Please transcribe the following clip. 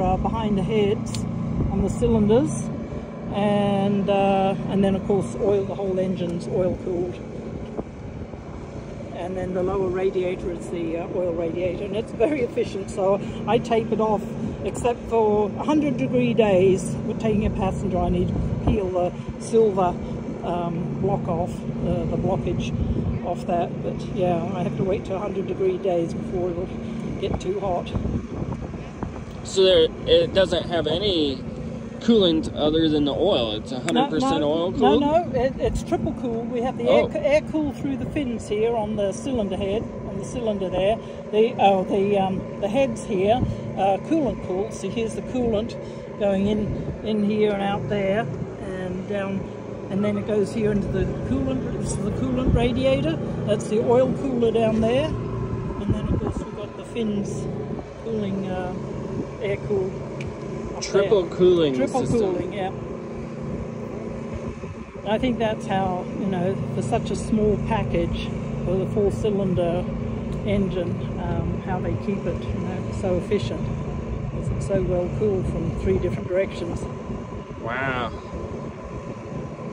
uh, behind the heads on the cylinders and uh, and then of course oil the whole engine's oil cooled. And then the lower radiator is the uh, oil radiator and it's very efficient. So I tape it off except for 100 degree days with taking a passenger. I need to peel the silver um, block off uh, the blockage off that. But yeah I have to wait to 100 degree days before it'll get too hot So there, it doesn't have any coolant other than the oil. It's 100% no, no, oil cooled? No, no, it, it's triple cool. We have the Oh. air, air cool through the fins here on the cylinder head, on the cylinder there. The oh, the um, the heads here, uh, coolant cooled. So here's the coolant going in in here and out there, and down, and then it goes here into the coolant. This is the coolant radiator. That's the oil cooler down there, and then of course we've got the fins cooling uh, air cooled. up there. Triple cooling Triple system. cooling, yeah. I think that's how, you know, for such a small package, with a four cylinder engine, um, how they keep it, you know, so efficient. It's so well cooled from three different directions. Wow.